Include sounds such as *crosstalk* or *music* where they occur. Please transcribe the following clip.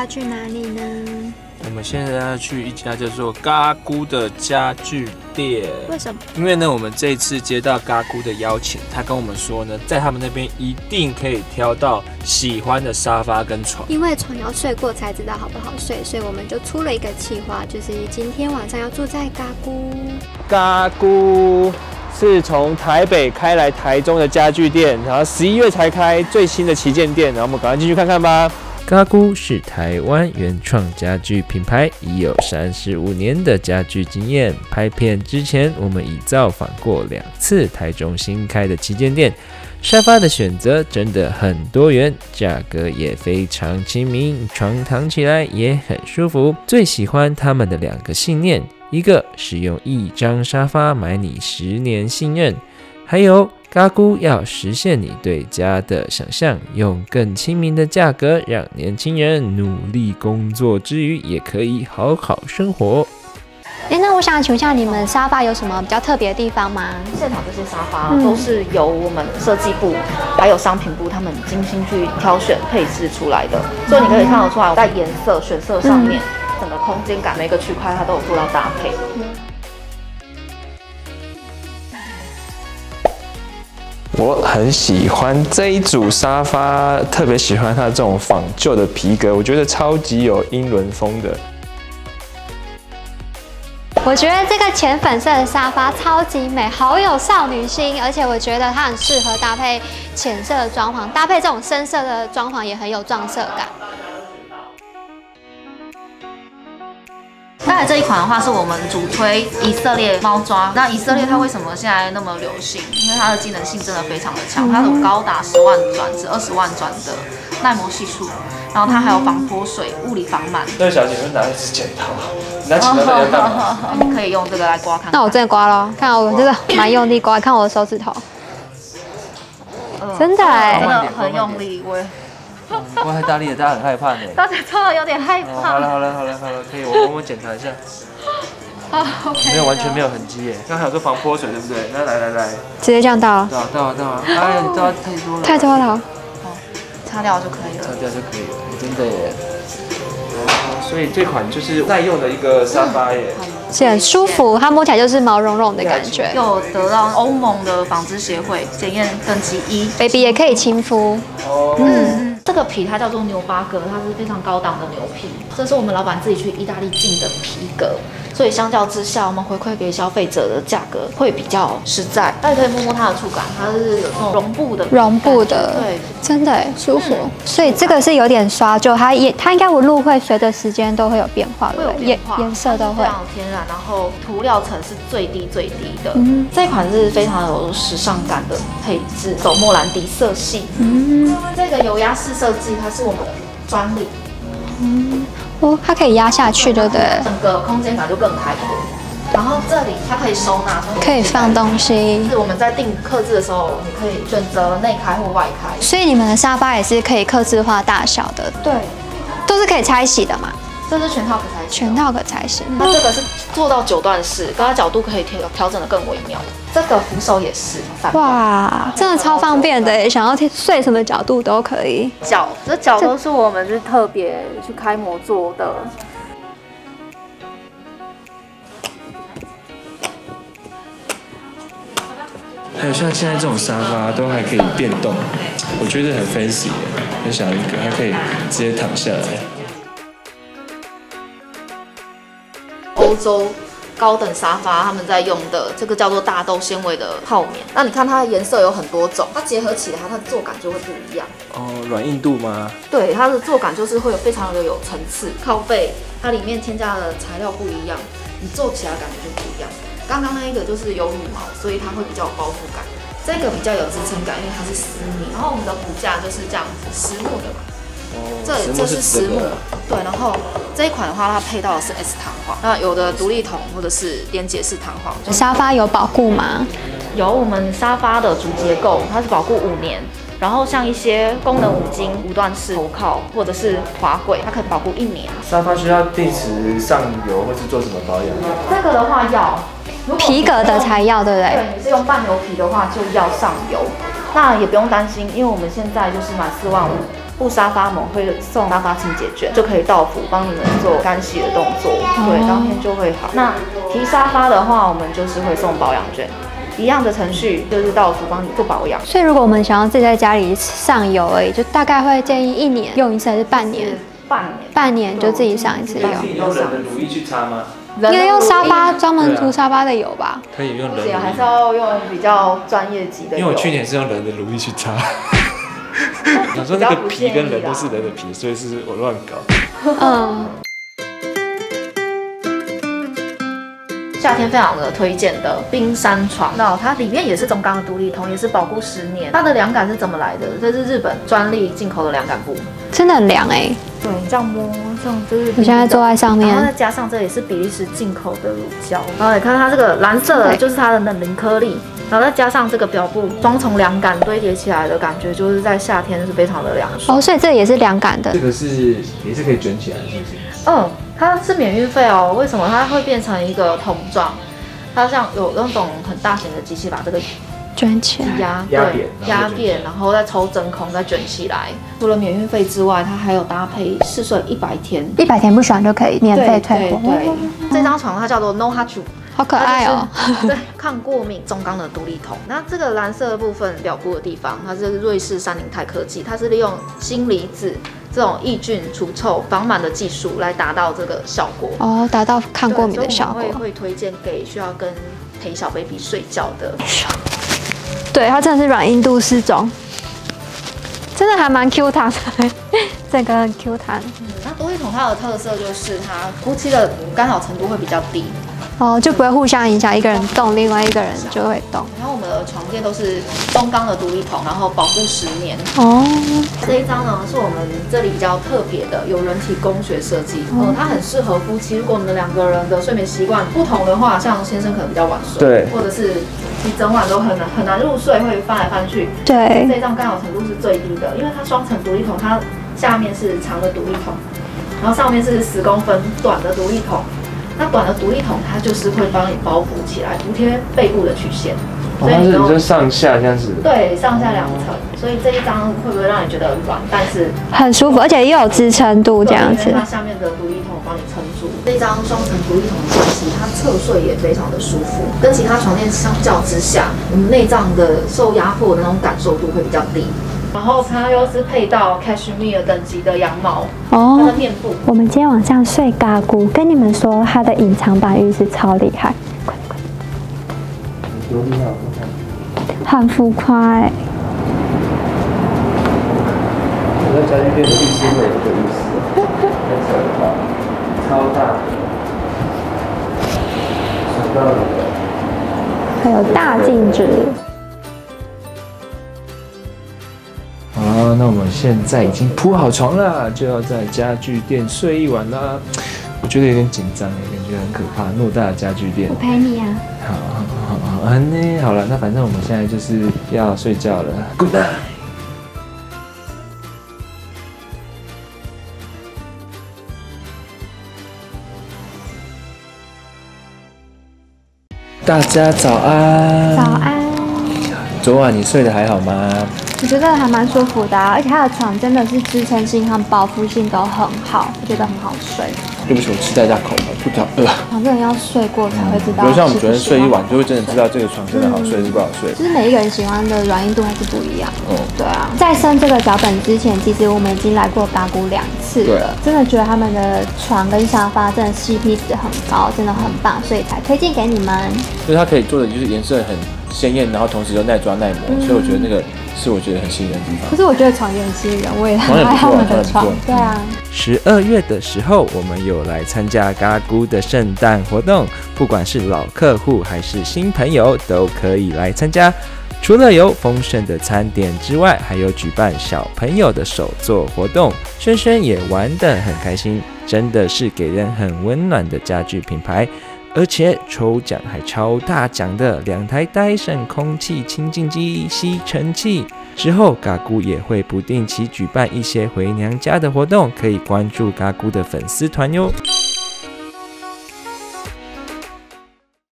要去哪里呢？我们现在要去一家叫做嘎咕的家具店。为什么？因为呢，我们这一次接到嘎咕的邀请，他跟我们说呢，在他们那边一定可以挑到喜欢的沙发跟床。因为床要睡过才知道好不好睡，所以我们就出了一个计划，就是今天晚上要住在嘎咕。嘎咕是从台北开来台中的家具店，然后十一月才开最新的旗舰店，然后我们赶快进去看看吧。嘎姑是台湾原创家具品牌，已有三十五年的家具经验。拍片之前，我们已造访过两次台中新开的旗舰店，沙发的选择真的很多元，价格也非常亲民，床躺起来也很舒服。最喜欢他们的两个信念，一个是用一张沙发买你十年信任，还有。嘎姑要实现你对家的想象，用更亲民的价格，让年轻人努力工作之余也可以好好生活。哎，那我想请问一下，你们沙发有什么比较特别的地方吗？现场这些沙发都是由我们设计部还有商品部他们精心去挑选配置出来的，所以你可以看得出来，在颜色选色上面，整个空间感每个区块它都有做到搭配。我很喜欢这一组沙发，特别喜欢它这种仿旧的皮革，我觉得超级有英伦风的。我觉得这个浅粉色的沙发超级美，好有少女心，而且我觉得它很适合搭配浅色的装潢，搭配这种深色的装潢也很有撞色感。刚才这一款的话是我们主推以色列猫抓。那以色列它为什么现在那么流行？因为它的技能性真的非常的强，它有高达十万转至二十万转的耐磨系数，然后它还有防泼水、物理防螨。那小姐，你拿一支剪刀，拿起来要干嘛？你可以用这个来刮看。那我真的刮了，看我真的蛮用力刮，看我的手指头，真的哎，真的很用力，我。*laughs* 刮太大力了，大家很害怕呢。大家真的有点害怕。好了好了好了好了，可以，我帮我检查一下。*laughs* 啊，OK。没有完全没有痕迹耶，刚才有个防泼水，对不对？那来来来，直接这样倒。倒倒倒，哎呀，你倒太多了。太多了。好，擦掉就可以了。擦掉就可以了，真的耶。所以这款就是耐用的一个沙发耶。是很舒服，它摸起来就是毛茸茸的感觉。又得到欧盟的纺织协会检验等级一，baby 也可以亲肤。哦。嗯。这个皮它叫做牛巴革，它是非常高档的牛皮，这是我们老板自己去意大利进的皮革，所以相较之下，我们回馈给消费者的价格会比较实在。大家可以摸摸它的触感，它是有这种绒布的，绒布的，对，真的舒服。所以这个是有点刷旧，它也它应该纹路会随着时间都会有变化，会有变化，颜色都会非常天然，然后涂料层是最低最低的。嗯，这款是非常有时尚感的配置，走莫兰迪色系。嗯，这个油压式。设计它是我们的专利，嗯，哦，它可以压下去，对不对？整个空间感就更开阔。然后这里它可以收纳，可以放东西。是我们在定刻字的时候，你可以选择内开或外开。所以你们的沙发也是可以刻字化大小的，对，都是可以拆洗的嘛。这是全套可拆，全套可拆洗。它这个是做到九段式，刚刚角度可以调调整的更微妙。这个扶手也是，哇，真的超方便的，想要睡什么角度都可以。脚，这脚都是我们是特别去开模做的。还有像现在这种沙发都还可以变动，我觉得很 fancy，很想要一个，还可以直接躺下来。欧洲高等沙发他们在用的这个叫做大豆纤维的泡棉，那你看它的颜色有很多种，它结合起来它的坐感就会不一样。哦，软硬度吗？对，它的坐感就是会有非常的有层次。靠背它里面添加的材料不一样，你坐起来感觉就不一样。刚刚那一个就是有羽毛，所以它会比较有包覆感。这个比较有支撑感，因为它是丝米。然后我们的骨架就是这样子实木的嘛。这这是实木，对，然后这一款的话，它配到的是 S 弹簧，那有的独立筒或者是连接式弹簧。沙发有保护吗？有，我们沙发的主结构它是保护五年，然后像一些功能五金、五段式头靠或者是滑轨，它可以保护一年。沙发需要定时上油或是做什么保养？这个的话要，皮革的才要，对不对？对，你是用半牛皮的话就要上油，那也不用担心，因为我们现在就是满四万五。布沙发们会送沙发清洁卷，就可以到府帮你们做干洗的动作，对，当天就会好。那提沙发的话，我们就是会送保养卷，一样的程序，就是到府帮你做保养。所以如果我们想要自己在家里上油而已，就大概会建议一年用一次还是半年？半年，半年就自己上一次油。你用人的乳液去擦吗？应该用沙发专门涂沙发的油吧？可以用人的，还是要用比较专业级的。因为我去年是用人的乳液去擦。*laughs* 想说那个皮跟人都是人的皮，所以是我乱搞。嗯。夏天非常的推荐的冰山床，那它里面也是中钢的独立桶，也是保护十年。它的凉感是怎么来的？这是日本专利进口的凉感布，真的很凉哎。对，这样摸，这样就是。我现在坐在上面，然后再加上这也是比利时进口的乳胶，然后你看它这个蓝色的，就是它的冷凝颗粒，然后再加上这个表布，双重凉感堆叠起来的感觉，就是在夏天是非常的凉爽。哦，所以这也是凉感的。这个是也是可以卷起来，是不是？嗯，它是免运费哦。为什么它会变成一个桶状？它像有那种很大型的机器把这个。卷起来，压对压扁，然后再抽真空，再卷起来。除了免运费之外，它还有搭配试睡一百天，一百天不喜欢就可以免费退货。对，这张床它叫做 No Hatch，好可爱哦。*laughs* 对，抗过敏中钢的独立桶。那这个蓝色的部分表布的地方，它是瑞士三菱钛科技，它是利用锌离子这种抑菌除臭防螨的技术来达到这个效果。哦，达到抗过敏的效果。会会推荐给需要跟陪小 baby 睡觉的。对，它真的是软硬度适中，真的还蛮 Q 弹的，*laughs* 这个很 Q 弹。那独立桶它的特色就是它夫妻的干扰程度会比较低。哦，就不会互相影响，一个人动，另外一个人就会动。然后我们的床垫都是东钢的独立桶，然后保护十年。哦，这一张呢是我们这里比较特别的，有人体工学设计。哦，它很适合夫妻。如果我们两个人的睡眠习惯不同的话，像先生可能比较晚睡，对，或者是你整晚都很难很难入睡，会翻来翻去。对，这一张干扰程度是最低的，因为它双层独立桶，它下面是长的独立桶，然后上面是十公分短的独立筒。那短的独立筒，它就是会帮你包覆起来，补贴背部的曲线。所以你就上下这样子。对，上下两层。所以这一张会不会让你觉得软？但是很舒服，而且又有支撑度这样子。它下面的独立筒帮你撑住。这张双层独立筒的关系，它侧睡也非常的舒服。跟其他床垫相较之下，我们内脏的受压迫的那种感受度会比较低。然后它又是配到 cashmere 等级的羊毛，哦，它的面部。我们今天晚上睡嘎咕，跟你们说它的隐藏版浴室超厉害，快快！多厉害，很浮夸哎。我在家具店的浴室会有这个浴室，很小的，超大，很大的，还有大镜子。好，那我们现在已经铺好床了，就要在家具店睡一晚啦。我觉得有点紧张哎，感觉很可怕，偌大的家具店。我陪你啊。好，好，好，好，呢，好了，那反正我们现在就是要睡觉了。Good night。大家早安。早安。昨晚你睡得还好吗？我觉得还蛮舒服的，而且它的床真的是支撑性和包覆性都很好，我觉得很好睡。对不起，我吃太大口了，不早饿。反正要睡过才会知道。比如像我们昨天睡一晚，就会真的知道这个床真的好睡是不好睡。就是每一个人喜欢的软硬度还是不一样。哦，对啊。在生这个脚本之前，其实我们已经来过嘎古两次了，真的觉得他们的床跟沙发真的 CP 值很高，真的很棒，所以才推荐给你们。所以它可以做的就是颜色很鲜艳，然后同时又耐抓耐磨，所以我觉得那个。是我觉得很吸引人的地方。可是我觉得床也很吸引人，我也 *laughs* 很爱他们的床。对啊。十二月的时候，我们有来参加嘎咕的圣诞活动，不管是老客户还是新朋友，都可以来参加。除了有丰盛的餐点之外，还有举办小朋友的手作活动，轩轩也玩得很开心，真的是给人很温暖的家具品牌。而且抽奖还超大奖的，两台戴森空气清净机吸尘器。之后，嘎咕也会不定期举办一些回娘家的活动，可以关注嘎咕的粉丝团哟。